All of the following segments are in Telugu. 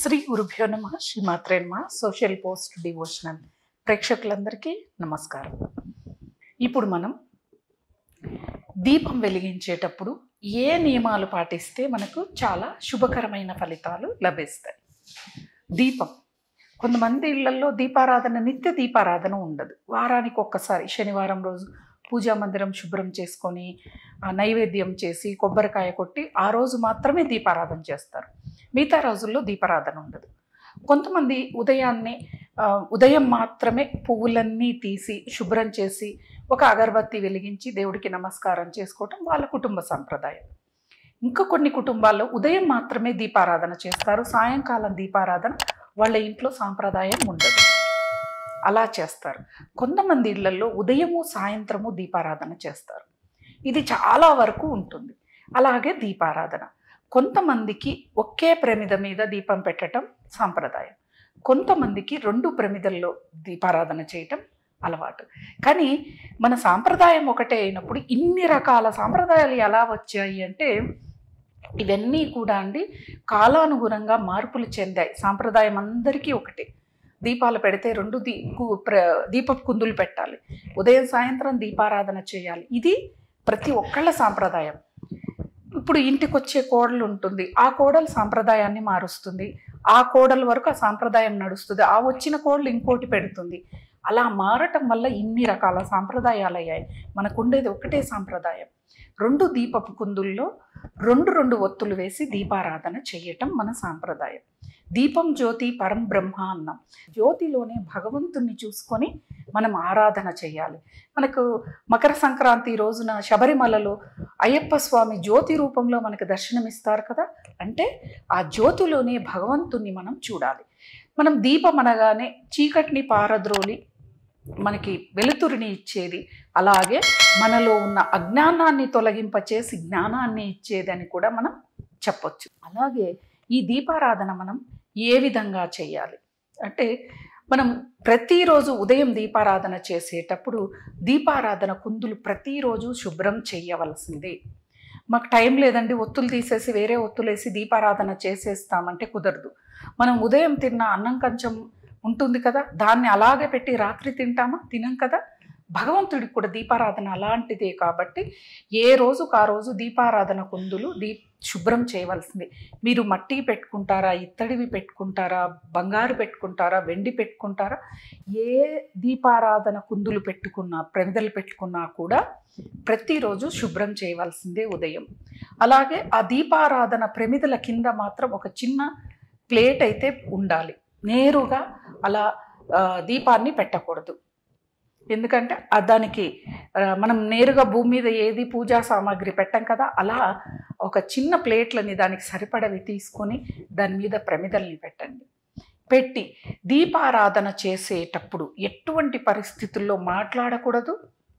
శ్రీ గురుభ్యో నమ శ్రీమాత్రే నమ. సోషల్ పోస్ట్ డివోషనల్ ప్రేక్షకులందరికీ నమస్కారం. ఇప్పుడు మనం దీపం వెలిగించేటప్పుడు ఏ నియమాలు పాటిస్తే మనకు చాలా శుభకరమైన ఫలితాలు లభిస్తాయి? దీపం. కొంతమంది ఇళ్ళలో దీపారాధన నిత్య దీపారాధన ఉండదు. వారానికి ఒక్కసారి శనివారం రోజు పూజా మందిరం శుభ్రం చేసుకొని నైవేద్యం చేసి కొబ్బరికాయ కొట్టి ఆ రోజు మాత్రమే దీపారాధన చేస్తారు. మిగతా రోజుల్లో దీపారాధన ఉండదు. కొంతమంది ఉదయాన్నే ఉదయం మాత్రమే పువ్వులన్నీ తీసి శుభ్రం చేసి ఒక అగరబత్తి వెలిగించి దేవుడికి నమస్కారం చేసుకోవటం వాళ్ళ కుటుంబ సంప్రదాయం. ఇంకా కొన్ని కుటుంబాల్లో ఉదయం మాత్రమే దీపారాధన చేస్తారు సాయంకాలం దీపారాధన వాళ్ళ ఇంట్లో సాంప్రదాయం ఉండదు. అలా చేస్తారు. కొంతమంది ఇళ్ళలో ఉదయము సాయంత్రము దీపారాధన చేస్తారు. ఇది చాలా వరకు ఉంటుంది. అలాగే దీపారాధన. కొంతమందికి ఒకే ప్రమిద మీద దీపం పెట్టడం సాంప్రదాయం. కొంతమందికి రెండు ప్రమిదల్లో దీపారాధన చేయటం అలవాటు. కానీ మన సాంప్రదాయం ఒకటే అయినప్పుడు ఇన్ని రకాల సాంప్రదాయాలు ఎలా వచ్చాయి అంటే ఇవన్నీ కూడా అండి కాలానుగుణంగా మార్పులు చెందాయి. సాంప్రదాయం అందరికీ ఒకటే. దీపాలు పెడితే రెండు దీ కు- ప్ర దీపపు కుందులు పెట్టాలి. ఉదయం సాయంత్రం దీపారాధన చేయాలి. ఇది ప్రతి ఒక్కళ్ళ సాంప్రదాయం. ఇప్పుడు ఇంటికి వచ్చే కోడలు ఉంటుంది ఆ కోడలు సాంప్రదాయాన్ని మారుస్తుంది. ఆ కోడల వరకు ఆ సాంప్రదాయం నడుస్తుంది. ఆ వచ్చిన కోడలు ఇంకోటి పెడుతుంది. అలా మారటం వల్ల ఇన్ని రకాల సాంప్రదాయాలు అయ్యాయి మనకు ఉండేది ఒకటే సాంప్రదాయం. రెండు దీపపు కుందుల్లో రెండు రెండు ఒత్తులు వేసి దీపారాధన చేయటం మన సాంప్రదాయం. దీపం జ్యోతి పరం బ్రహ్మ అన్నాం. జ్యోతిలోనే భగవంతుణ్ణి చూసుకొని మనం ఆరాధన చేయాలి. మనకు మకర సంక్రాంతి రోజున శబరిమలలో అయ్యప్ప స్వామి జ్యోతి రూపంలో మనకు దర్శనమిస్తారు కదా? అంటే ఆ జ్యోతిలోనే భగవంతుణ్ణి మనం చూడాలి. మనం దీపం అనగానే చీకటిని పారద్రోలి మనకి వెలుతురిని ఇచ్చేది. అలాగే మనలో ఉన్న అజ్ఞానాన్ని తొలగింపచేసి జ్ఞానాన్ని ఇచ్చేది అని కూడా మనం చెప్పొచ్చు. అలాగే ఈ దీపారాధన మనం ఏ విధంగా చేయాలి? అంటే మనం ప్రతిరోజు ఉదయం దీపారాధన చేసేటప్పుడు దీపారాధన కుందులు ప్రతిరోజు శుభ్రం చేయవలసిందే. మాకు టైం లేదండి ఒత్తులు తీసేసి వేరే ఒత్తులేసి దీపారాధన చేసేస్తామంటే కుదరదు. మనం ఉదయం తిన్న అన్నం కొంచెం ఉంటుంది కదా దాన్ని అలాగే పెట్టి రాత్రి తింటామా? తినం కదా? భగవంతుడికి కూడా దీపారాధన అలాంటిదే కాబట్టి ఏ రోజుకు ఆ రోజు దీపారాధన కుందులు దీ శుభ్రం చేయవలసింది. మీరు మట్టి పెట్టుకుంటారా ఇత్తడివి పెట్టుకుంటారా బంగారు పెట్టుకుంటారా వెండి పెట్టుకుంటారా ఏ దీపారాధన కుందులు పెట్టుకున్నా ప్రమిదలు పెట్టుకున్నా కూడా ప్రతిరోజు శుభ్రం చేయవలసిందే ఉదయం. అలాగే ఆ దీపారాధన ప్రమిదల కింద మాత్రం ఒక చిన్న ప్లేట్ అయితే ఉండాలి. నేరుగా అలా దీపాన్ని పెట్టకూడదు. ఎందుకంటే దానికి మనం నేరుగా భూమి మీద ఏది పూజా సామాగ్రి పెట్టం కదా అలా ఒక చిన్న ప్లేట్లని దానికి సరిపడవి తీసుకొని దాని మీద ప్రమిదల్ని పెట్టండి. పెట్టి దీపారాధన చేసేటప్పుడు ఎటువంటి పరిస్థితుల్లో మాట్లాడకూడదు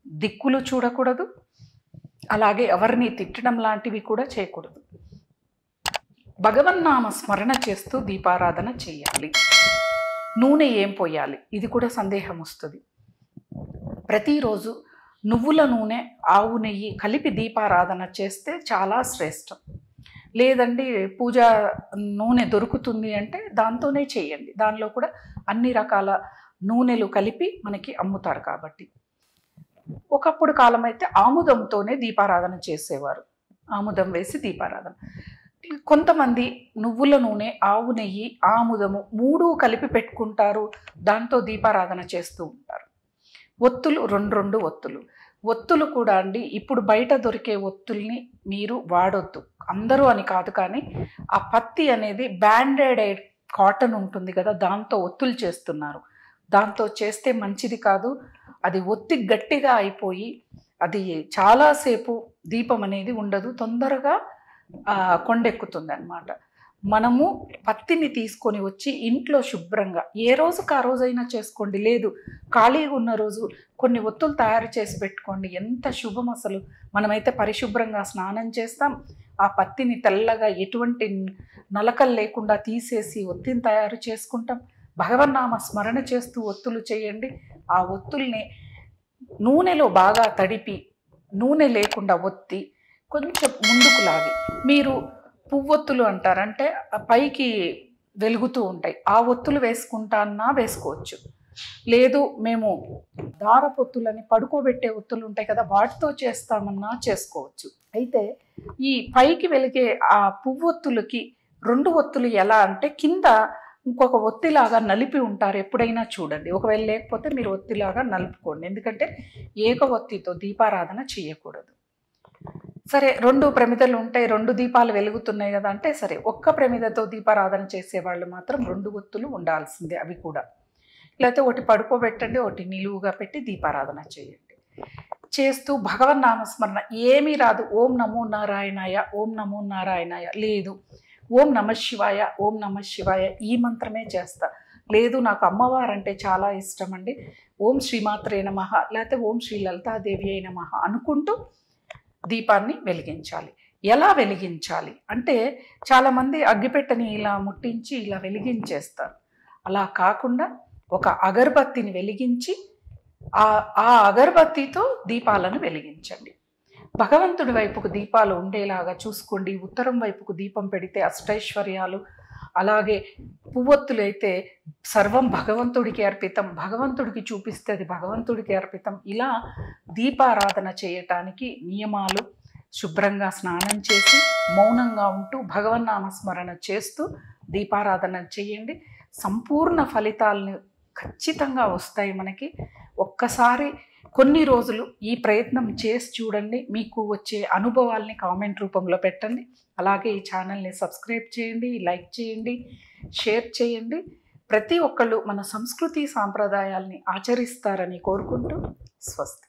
దిక్కులు చూడకూడదు అలాగే ఎవరిని తిట్టడం లాంటివి కూడా చేయకూడదు. భగవన్నామ స్మరణ చేస్తూ దీపారాధన చేయాలి. నూనె ఏం పోయాలి? ఇది కూడా సందేహం వస్తుంది. ప్రతిరోజు నువ్వుల నూనె ఆవు నెయ్యి కలిపి దీపారాధన చేస్తే చాలా శ్రేష్టం. లేదండి పూజ నూనె దొరుకుతుంది అంటే దాంతోనే చేయండి. దానిలో కూడా అన్ని రకాల నూనెలు కలిపి మనకి అమ్ముతారు కాబట్టి. ఒకప్పుడు కాలం అయితే ఆముదంతోనే దీపారాధన చేసేవారు. ఆముదం వేసి దీపారాధన. కొంతమంది నువ్వుల నూనె ఆవు నెయ్యి ఆముదము మూడు కలిపి పెట్టుకుంటారు. దాంతో దీపారాధన చేస్తూ ఉంటారు. ఒత్తులు రెండు రెండు ఒత్తులు. ఒత్తులు కూడా అండి ఇప్పుడు బయట దొరికే ఒత్తుల్ని మీరు వాడొద్దు. అందరూ అని కాదు కానీ ఆ పత్తి అనేది బ్యాండెడ్ కాటన్ ఉంటుంది కదా దాంతో ఒత్తులు చేస్తున్నారు. దాంతో చేస్తే మంచిది కాదు. అది ఒత్తి గట్టిగా అయిపోయి అది చాలాసేపు దీపం అనేది ఉండదు. తొందరగా కొండెక్కుతుంది అనమాట మనము పత్తిని తీసుకొని వచ్చి ఇంట్లో శుభ్రంగా ఏ రోజుకి ఆ రోజైనా చేసుకోండి. లేదు ఖాళీగా ఉన్న రోజు కొన్ని ఒత్తులు తయారు చేసి పెట్టుకోండి. ఎంత శుభం అసలు. మనమైతే పరిశుభ్రంగా స్నానం చేస్తాం. ఆ పత్తిని తెల్లగా ఎటువంటి నలకలు లేకుండా తీసేసి ఒత్తిని తయారు చేసుకుంటాం. భగవన్నామ స్మరణ చేస్తూ ఒత్తులు చేయండి. ఆ ఒత్తుల్ని నూనెలో బాగా తడిపి నూనె లేకుండా ఒత్తి కొంచెం ముందుకు లాగి మీరు పువ్వొత్తులు అంటారంటే పైకి వెలుగుతూ ఉంటాయి. ఆ ఒత్తులు వేసుకుంటానా వేసుకోవచ్చు. లేదు మేము దారపొత్తులని పడుకోబెట్టే ఒత్తులు ఉంటాయి కదా వాటితో చేస్తామన్నా చేసుకోవచ్చు. అయితే ఈ పైకి వెలిగే ఆ పువ్వొత్తులకి రెండు ఒత్తులు ఎలా అంటే కింద ఇంకొక ఒత్తిలాగా నలిపి ఉంటారు ఎప్పుడైనా చూడండి. ఒకవేళ లేకపోతే మీరు ఒత్తిలాగా నలుపుకోండి. ఎందుకంటే ఏక ఒత్తితో దీపారాధన చేయకూడదు. సరే రెండు ప్రమిదలు ఉంటాయి రెండు దీపాలు వెలుగుతున్నాయి కదా అంటే సరే ఒక్క ప్రమిదతో దీపారాధన చేసేవాళ్ళు మాత్రం రెండు ఒత్తులు ఉండాల్సిందే అవి కూడా. లేకపోతే ఒకటి పడుకోబెట్టండి ఒకటి నిలువుగా పెట్టి దీపారాధన చేయండి. చేస్తూ భగవన్ నామస్మరణ ఏమీ రాదు. ఓం నమో నారాయణాయ ఓం నమో నారాయణాయ. లేదు. ఓం నమ శివాయ ఓం నమ శివాయ ఈ మంత్రమే చేస్తా. లేదు నాకు అమ్మవారు అంటే చాలా ఇష్టం అండి. ఓం శ్రీమాత్రే నమ లేకపోతే ఓం శ్రీ లలితాదేవి అయి మహ అనుకుంటూ దీపాన్ని వెలిగించాలి. ఎలా వెలిగించాలి? అంటే చాలామంది అగ్గిపెట్టని ఇలా ముట్టించి ఇలా వెలిగించేస్తారు. అలా కాకుండా ఒక అగరబత్తిని వెలిగించి ఆ ఆ అగరబత్తితో దీపాలను వెలిగించండి. భగవంతుడి వైపుకు దీపాలు ఉండేలాగా చూసుకోండి. ఉత్తరం వైపుకు దీపం పెడితే అష్టైశ్వర్యాలు అలాగే పువ్వొత్తులైతే సర్వం భగవంతుడికి అర్పితం భగవంతుడికి చూపిస్తే అది భగవంతుడికి అర్పితం. ఇలా దీపారాధన చేయటానికి నియమాలు శుభ్రంగా స్నానం చేసి మౌనంగా ఉంటూ భగవన్నామస్మరణ చేస్తూ దీపారాధన చేయండి. సంపూర్ణ ఫలితాలను ఖచ్చితంగా వస్తాయి మనకి. ఒక్కసారి కొన్ని రోజులు ఈ ప్రయత్నం చేసి చూడండి. మీకు వచ్చే అనుభవాల్ని కామెంట్ రూపంలో పెట్టండి. అలాగే ఈ ఛానల్ని సబ్స్క్రైబ్ చేయండి లైక్ చేయండి షేర్ చేయండి. ప్రతి ఒక్కళ్ళు మన సంస్కృతి సాంప్రదాయాల్ని ఆచరిస్తారని కోరుకుంటూ స్వస్తి.